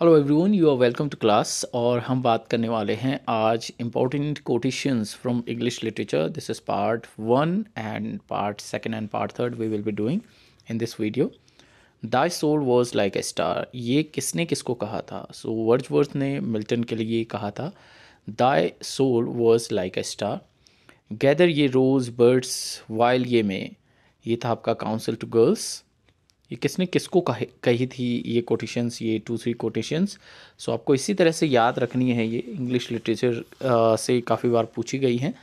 Hello everyone you are welcome to class और हम बात करने वाले हैं आज important quotations from English literature this is part one and part second and part third we will be doing in this video thy soul was like a star ये किसने किसको कहा था? सो so, वर्ड्सवर्थ ने Milton के लिए कहा था thy soul was like a star gather ye rose birds while ये में. ये था आपका काउंसिल टू गर्ल्स ये किसने किसको कही थी ये कोटेशंस ये टू थ्री कोटेशंस सो आपको इसी तरह से याद रखनी है ये इंग्लिश लिटरेचर से काफ़ी बार पूछी गई हैं।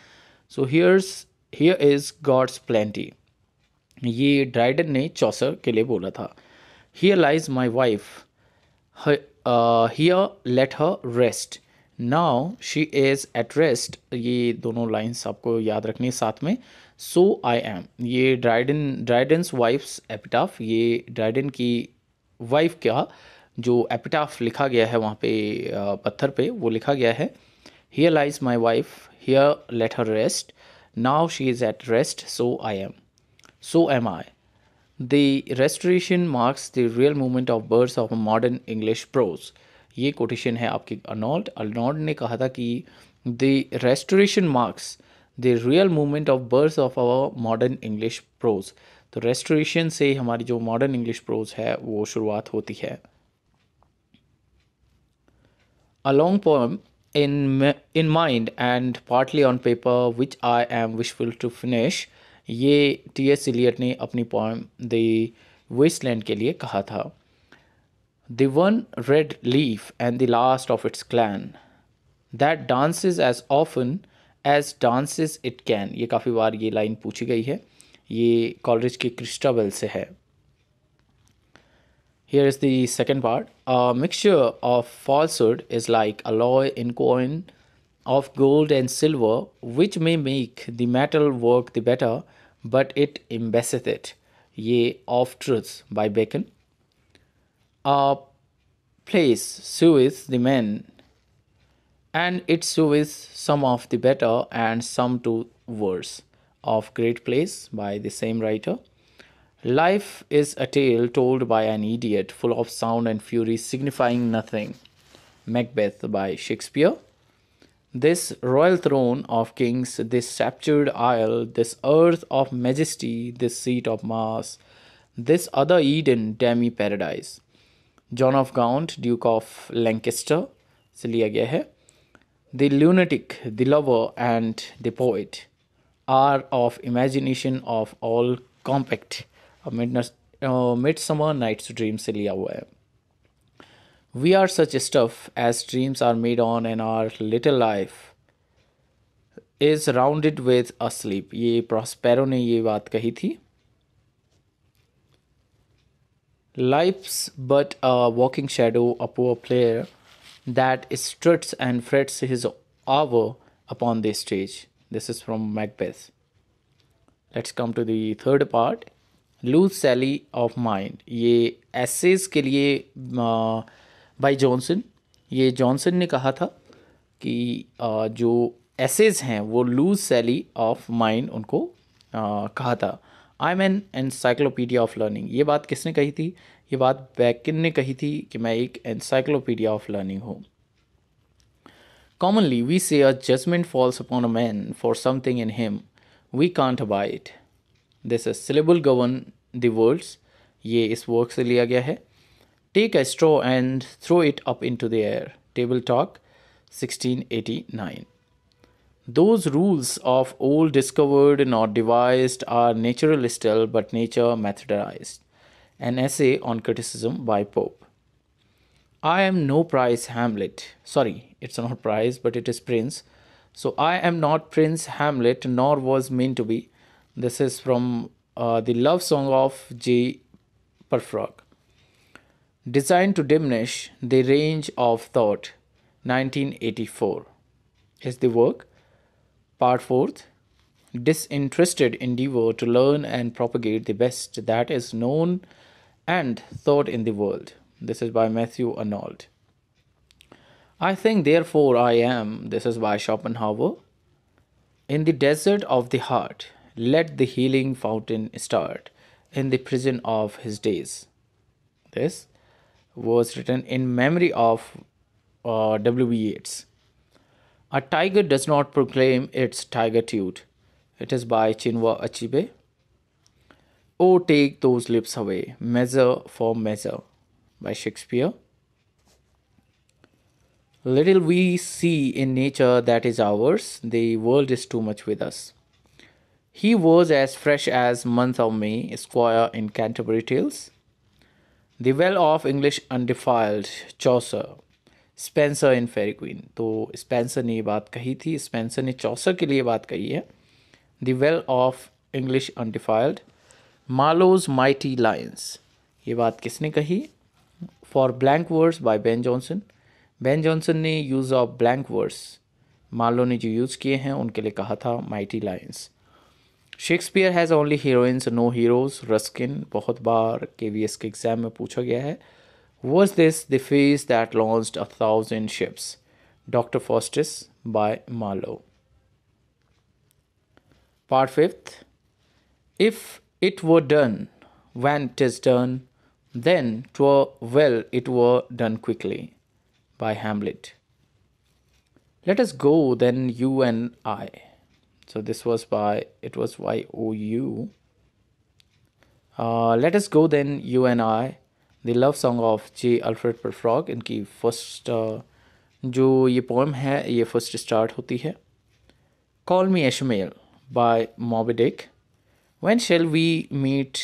So here's here is God's plenty ये ड्राइडन ने चौसर के लिए बोला था। Here lies my wife here let her rest now she is at rest ये दोनों लाइन्स आपको याद रखनी है साथ में। So I am. ये ड्राइडन ड्राइडन्स वाइफ्स एपिटाफ ये ड्राइडन की वाइफ का जो एपिटाफ लिखा गया है वहाँ पे पत्थर पे, वो लिखा गया है here lies my wife here let her rest now she is at rest so I am so am I the restoration marks the real movement of birds of modern English prose ये quotation है आपके Arnold Arnold ने कहा था कि the restoration marks the real movement of birth of our modern English prose तो restoration से हमारी जो मॉडर्न इंग्लिश प्रोज है, वो शुरुआत होती है। A long poem in in mind and partly on paper which I am wishful to finish ये टी एस इलियट ने अपनी पोएम द वेस्टलैंड के लिए कहा था। The one red leaf and the last of its clan that dances as often as dances it can ये काफ़ी बार ये लाइन पूछी गई है। ये कॉलेज के क्रिस्टाबेल से है। Here is the second part mixture of falsehood is like alloy in coin of gold and silver which may make the metal work the better but it embaseth it ये of truth by Bacon place so is the man and it shows some of the better and some to worse of Great Place by the same writer. Life is a tale told by an idiot, full of sound and fury, signifying nothing. Macbeth by Shakespeare. This royal throne of kings, this sceptred isle, this earth of majesty, this seat of Mars, this other Eden, demi paradise. John of Gaunt, Duke of Lancaster से लिया गया है the lunatic, the lover, and the poet are of imagination of all compact. A midsummer night's dream से लिया हुआ है We are such stuff as dreams are made on, and our little life is rounded with a sleep. ये Prospero ने ये बात कही थी Life's but a walking shadow, a poor player That struts and frets his hour upon the stage. This is from Macbeth. Let's come to the third part. Loose sally of mind ये essays के लिए by Johnson ये Johnson ने कहा था कि जो essays हैं, वो लूज सैली ऑफ़ माइंड उनको कहा था I am an encyclopaedia of learning ये बात किसने कही थी ये बात बैकिन ने कही थी कि मैं एक एनसाइक्लोपीडिया ऑफ़ लर्निंग हूँ। Commonly we say a judgement falls upon a man for something in him we can't abide this is syllable govern the words ये इस वर्क से लिया गया है। Take a straw and throw it up into the air table talk 1689 Those rules of old discovered not devised are natural still, but nature methodized. An essay on criticism by Pope. I am no prize Hamlet. Sorry, it's not prize, but it is Prince. So I am not Prince Hamlet, nor was meant to be. This is from uh, the love song of J. Prufrock. Designed to diminish the range of thought, 1984 is the work. Part 4th Disinterested endeavor to learn and propagate the best that is known and thought in the world. This is by Matthew Arnold. I think, therefore, I am. This is by Schopenhauer. In the desert of the heart, let the healing fountain start in the prison of his days. This was written in memory of uh, W.B. Yeats. A tiger does not proclaim its tigritude. It is by Chinua Achebe. Oh, take those lips away. Measure for measure by Shakespeare. Little we see in nature that is ours, the world is too much with us. He was as fresh as month of May, Squire in Canterbury Tales. The well of English undefiled, Chaucer, Spencer in Pheri Queene तो Spenser ने ये बात कही थी Spencer ने Chaucer के लिए बात कही है the well of English अनडिफाइल्ड Marlowe's mighty lines ये बात किसने कही? For blank words by Ben Jonson Ben Jonson ने use of blank words Marlowe ने जो यूज़ किए हैं, उनके लिए कहा था mighty lines Shakespeare has only heroines no heroes Ruskin बहुत बार के वी एस के एग्ज़ाम में पूछा गया है। Was this the face that launched a thousand ships Doctor Faustus by Marlowe part fifth if it were done when it is done, then 'twere well it were done quickly. by Hamlet. Let us go then, you and I. So this was by, it was Y O U. Uh, let us go then, you and I. The love song of J. Alfred Prufrock इनकी first uh, जो ये poem है ये first start होती है call me Ishmael bye मॉबिडिक when shall we meet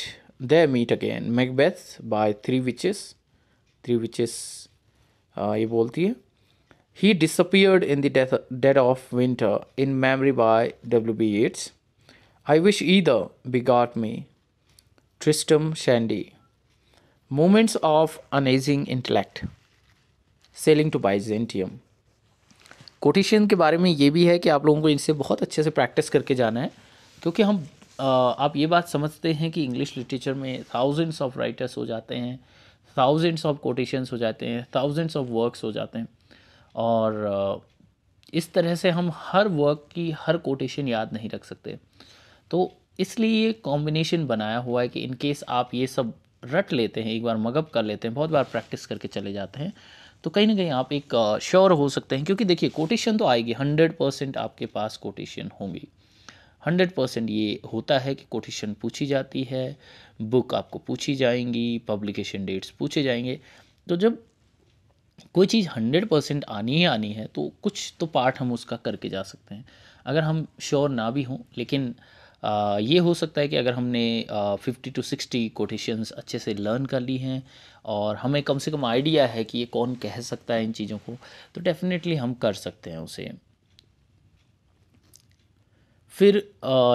there meet again macbeth by three witches three witches ये बोलती है ही disappeared in the dead of winter in memory by W B Yeats I wish either बिगाट me ट्रिस्टम Shandy moments of अनेजिंग intellect selling to Byzantium quotation के बारे में ये भी है कि आप लोगों को इनसे बहुत अच्छे से प्रैक्टिस करके जाना है क्योंकि हम आप ये बात समझते हैं कि इंग्लिश लिटरेचर में थाउजेंड्स ऑफ़ राइटर्स हो जाते हैं थाउजेंड्स ऑफ़ कोटेशंस हो जाते हैं थाउजेंड्स ऑफ़ वर्क्स हो जाते हैं। और इस तरह से हम हर वर्क की हर कोटेशन याद नहीं रख सकते। तो इसलिए ये कॉम्बिनेशन बनाया हुआ है कि इन केस आप ये सब रट लेते हैं, एक बार मगअप कर लेते हैं, बहुत बार प्रैक्टिस करके चले जाते हैं तो कहीं ना कहीं आप एक श्योर हो सकते हैं। क्योंकि देखिए कोटेशन तो आएगी हंड्रेड परसेंट आपके पास कोटेशन होंगी। हंड्रेड परसेंट ये होता है कि कोटेशन पूछी जाती है बुक आपको पूछी जाएँगी पब्लिकेशन डेट्स पूछे जाएँगे। तो जब कोई चीज़ हंड्रेड परसेंट आनी ही आनी है तो कुछ तो पार्ट हम उसका करके जा सकते हैं। अगर हम श्योर ना भी हों लेकिन आ, ये हो सकता है कि अगर हमने फिफ्टी टू सिक्सटी कोटेशंस अच्छे से लर्न कर ली हैं और हमें कम से कम आइडिया है कि ये कौन कह सकता है इन चीज़ों को तो डेफिनेटली हम कर सकते हैं उसे। फिर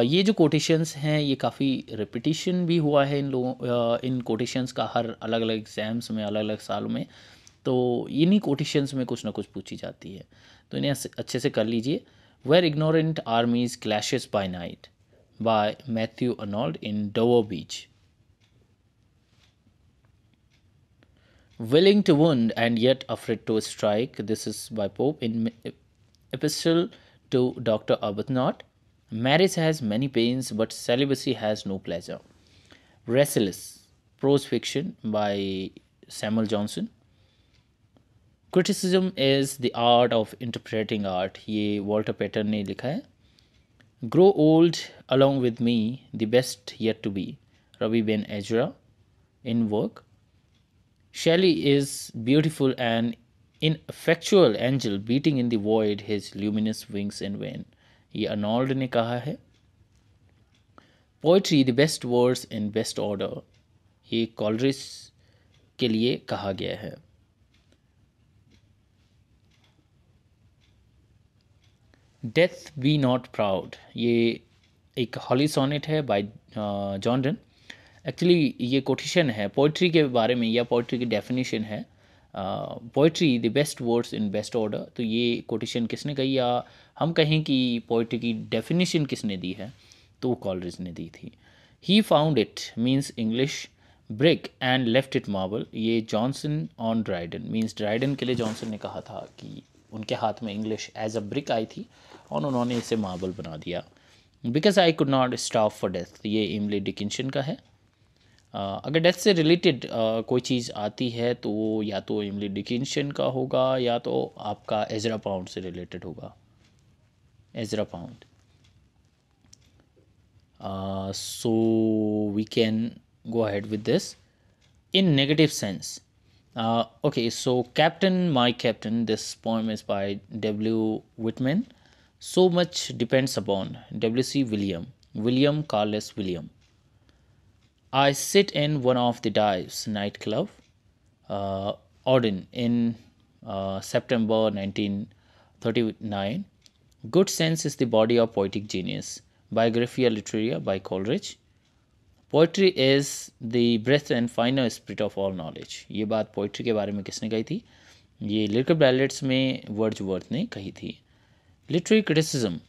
ये जो कोटेशंस हैं, ये काफ़ी रिपीटिशन भी हुआ है इन लोगों इन कोटेशंस का हर अलग अलग एग्ज़ाम्स में अलग अलग सालों में तो इन्हीं कोटेशंस में कुछ ना कुछ पूछी जाती है तो इन्हें अच्छे से कर लीजिए where ignorant armies clash by night by Matthew Arnold in Dover Beach willing to wound and yet afraid to strike. This is by Pope in, Epistle to Dr. Arbuthnot. Marriage has many pains, but celibacy has no pleasure. Rasselas, prose fiction by Samuel Johnson. Criticism is the art of interpreting art. Ye Walter Pater ne likha hai. Grow old along with me, the best yet to be. Rabbi Ben Ezra in work. Shelley is beautiful and ineffectual angel beating in the void his luminous wings in vain. ये अनॉल्ड ने कहा है। Poetry the best words in best order ये Coleridge के लिए कहा गया है। डेथ बी नॉट प्राउड ये एक हॉली सोनेट है बाय जॉन डन एक्चुअली ये कोटेशन है। पोइट्री के बारे में या पोइट्री की डेफिनेशन है। Poetry the best words in best order तो ये कोटेशन किसने कही? या हम कहें कि पोइट्री की डेफिनेशन किसने दी है? तो वो कॉलरिज ने दी थी। He found it means English brick and left it marble ये Johnson on Dryden means Dryden के लिए जॉनसन ने कहा था कि उनके हाथ में इंग्लिश एज अ ब्रिक आई थी और उन्होंने इसे मार्बल बना दिया। Because I could not stop for death ये इमली डिकिंशन का है। अगर डेथ से रिलेटेड कोई चीज़ आती है तो वो या तो इमली डिकिनशन का होगा, या तो आपका एजरा पाउंड से रिलेटेड होगा। Ezra Pound so we can go head with this in negative sense okay so captain my captain this point is by W Whitman so much depends upon W C William William Carlos William I sit in one of the dives nightclub, uh, Auden, in uh, September 1939. Good Sense is the body of poetic genius. Biographia, Literaria by Coleridge. Poetry is the breath and final spirit of all knowledge. ये बात poetry के बारे में किसने कही थी ये lyrical ballads में Wordsworth ने कही थी Literary criticism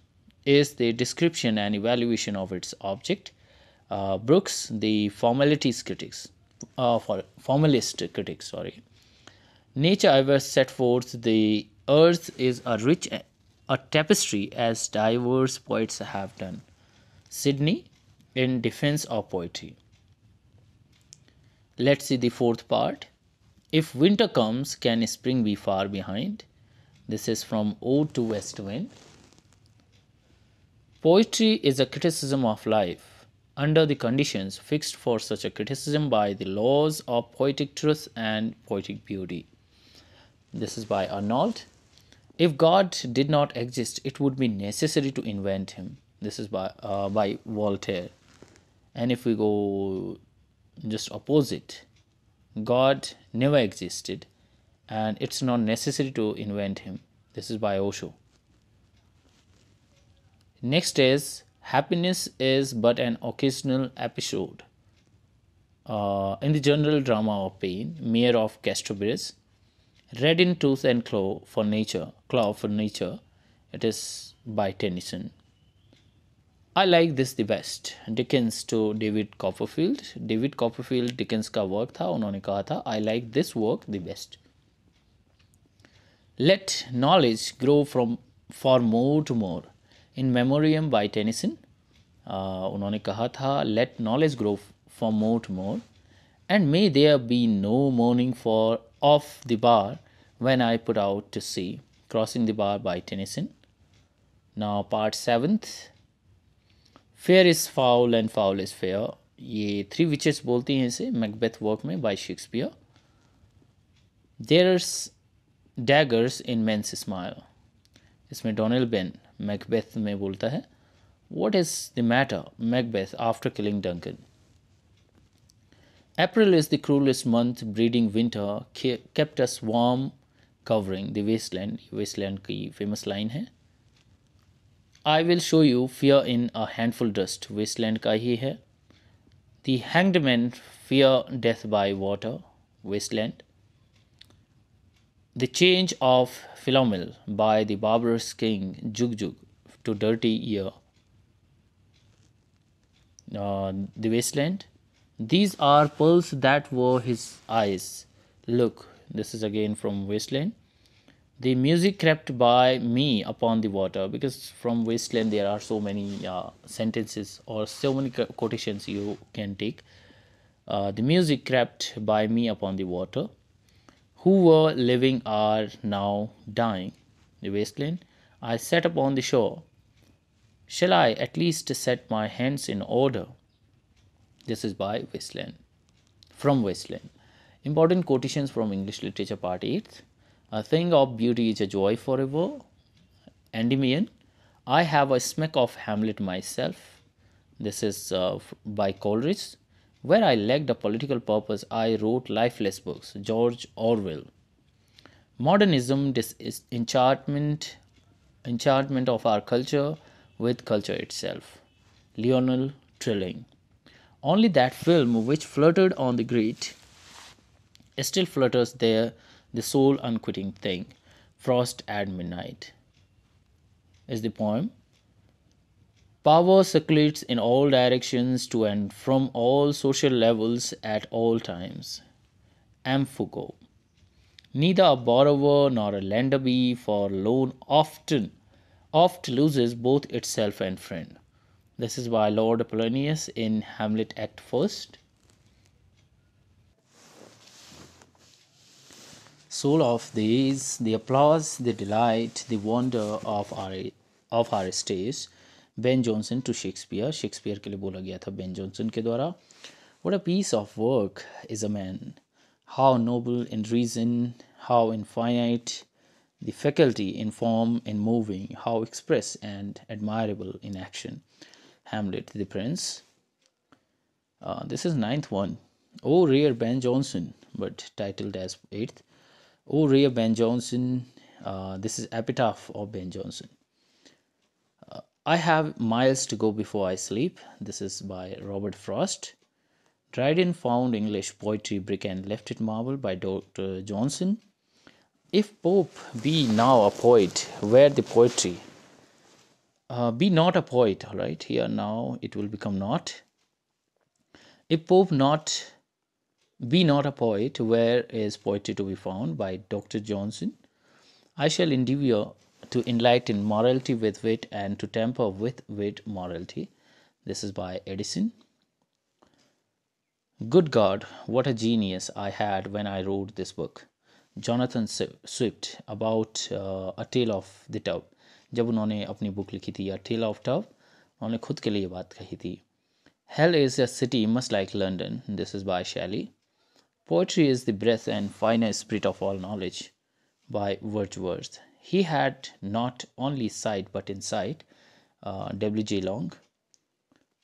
is the description and evaluation of its object uh, Brooks, the formalities critics, uh, for formalist critics, sorry. Nature ever set forth the earth is a rich a tapestry as diverse poets have done. Sidney in defense of poetry. Let's see the fourth part. If winter comes, can spring be far behind? This is from Ode to West Wind. Poetry is a criticism of life under the conditions fixed for such a criticism by the laws of poetic truth and poetic beauty. This is by Arnold. If God did not exist, it would be necessary to invent him. This is by, uh, by Voltaire. And if we go just opposite, God never existed and it's not necessary to invent him. This is by Osho. Next is happiness is but an occasional episode. Uh, in the general drama of pain mayor of casterbridge red in tooth and claw for nature claw for nature it is by tennyson. I like this the best. Dickens to david copperfield. David copperfield dickens ka work tha unhone kaha tha. I like this work the best. Let knowledge grow from for more to more. In memoriam by Tennyson उन्होंने कहा था let knowledge grow for more to more and may there be no morning for of the bar when I put out to sea. Crossing the Bar by Tennyson. Now, part seventh. Fair is foul and foul is fair. ये three witches बोलती हैं इसे Macbeth work में by Shakespeare there daggers in mains smile इसमें Donalbain Macbeth में बोलता है what is the matter Macbeth after killing Duncan April is the cruellest month breeding winter kept us warm covering the Wasteland Wasteland की famous line है I will show you fear in a handful dust Wasteland का ही है the hanged man fear death by water Wasteland The change of Philomel by the barbarous king Jugjug to dirty ear. Uh, the wasteland. These are pearls that were his eyes. Look, this is again from wasteland. The music crept by me upon the water because from wasteland there are so many uh, sentences or so many quotations you can take. Uh, the music crept by me upon the water who were living are now dying. The wasteland. I sat upon the shore. Shall I at least set my hands in order? This is by Wasteland. From Wasteland. Important quotations from English Literature Part 8. A thing of beauty is a joy forever. Endymion. I have a smack of Hamlet myself. This is uh, by Coleridge. Where I lacked a political purpose, I wrote lifeless books. George Orwell. Modernism is enchantment, enchantment of our culture with culture itself. Lionel Trilling. Only that film which fluttered on the grate still flutters there, the soul unquitting thing. Frost at Midnight is the poem. Power circulates in all directions to and from all social levels at all times. M. Foucault. Neither a borrower nor a lender be for loan often oft loses both itself and friend. This is why Lord Apollonius in Hamlet Act First. Soul of these, the applause, the delight, the wonder of our of our estates, Ben Jonson to Shakespeare Shakespeare के लिए बोला गया था Ben Jonson के द्वारा what a piece of work is a man how Nobel in reason how infinite the faculty in form in moving, how express and admirable in action. Hamlet the Prince. Uh, this is ninth one. Oh, rare Ben Jonson, but titled as eighth. Oh, rare Ben Jonson. Uh, this is epitaph of Ben Jonson. I have miles to go before I sleep. This is by Robert Frost. Dryden found English poetry brick and left it marble by Dr. Johnson. If Pope be now a poet, where the poetry? Uh, be not a poet, all right? Here now it will become not. If Pope not be not a poet, where is poetry to be found by Dr. Johnson? I shall endeavor to enlighten morality with wit and to temper with wit morality. This is by Addison. Good God, what a genius I had when I wrote this book. Jonathan Swift about uh, A Tale of the Tub. जब उन्होंने अपनी book लिखी थी या tell of टव उन्होंने खुद के लिए बात कही थी hell is a city must like London this is by Shelley poetry is the breath and finer spirit of all knowledge by he had not only sight but insight. Uh, W.J. Long.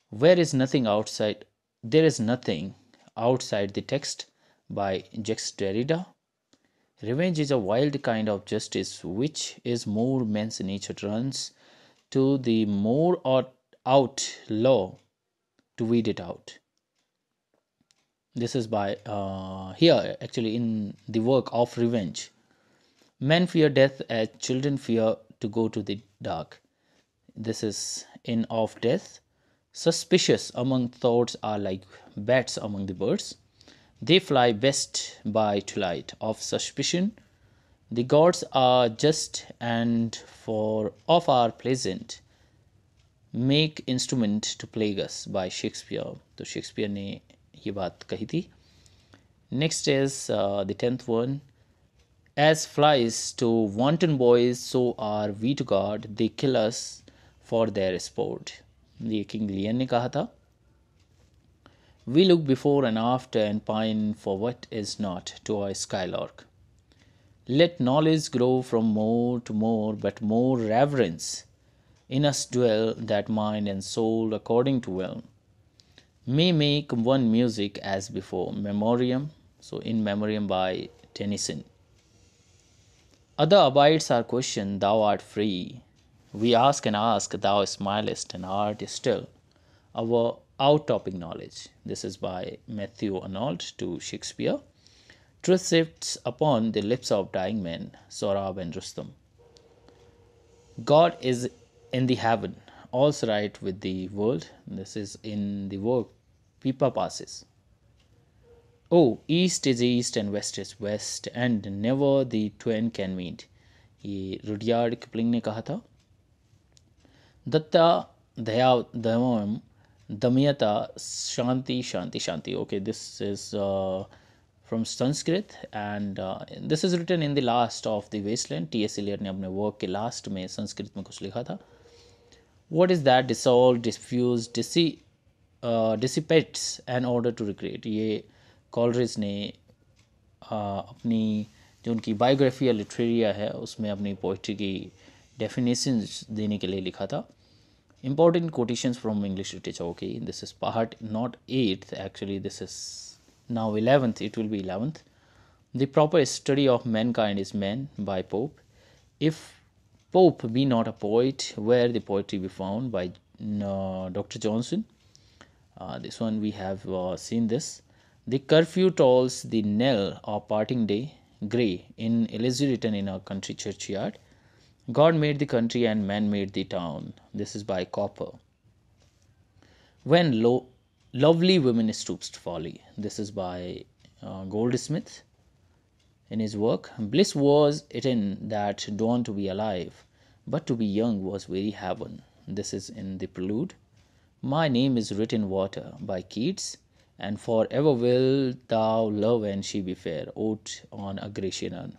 Where is nothing outside? There is nothing outside the text by Jacques Derrida. Revenge is a wild kind of justice which is more men's nature runs to the more out law to weed it out. This is by uh, here actually in the work of revenge Men fear death as children fear to go to the dark. This is in of death. Suspicious among thoughts are like bats among the birds. They fly best by twilight of suspicion. The gods are just and for of our pleasant make instrument to plague us by Shakespeare. तो Shakespeare ने ये बात कही थी next is the tenth one as flies to wanton boys, so are we to God. They kill us for their sport. ये King Lear ने कहा था We look before and after and pine for what is not to our skylark. Let knowledge grow from more to more, but more reverence in us dwell that mind and soul according to will may make one music as before. Memoriam, so in memoriam by Tennyson. Other abides our question, Thou art free. We ask and ask, Thou smilest and art still. Our out-topping knowledge. This is by Matthew Arnold to Shakespeare. Truth sifts upon the lips of dying men, Sohrab and Rustum. God is in the heaven, all's right with the world. This is in the work Pippa passes. Oh, east is east and west is west and never the twain can meet. ये Rudyard Kipling ने कहा था दत्ता दया दमम दमयता शांति शांति शांति okay this is from Sanskrit and this is written in the last of the Westland T S earlier ने अपने वर्क के लास्ट में संस्कृत में कुछ लिखा था what is that dissolve diffuse DC dissipates N order to recreate ये कॉलरेज ने आ, अपनी जो उनकी बायोग्राफी या लिटरेरिया है उसमें अपनी पोइट्री की डेफिनेशन देने के लिए लिखा था। Important quotations from English literature okay this is part not eighth actually this is now eleventh it will be eleventh the proper study of mankind is man by Pope if Pope be not a poet where the poetry be found by Doctor Johnson this one we have seen this The curfew tolls the knell of parting day, grey, in elegy written in a country churchyard. God made the country and man made the town. This is by Cowper. When lo- lovely women stoops to folly. This is by uh, Goldsmith in his work. Bliss was it in that dawn to be alive, but to be young was very heaven. This is in the prelude. My name is written water by Keats and forever will thou love and she be fair. Ode on a Grecian urn.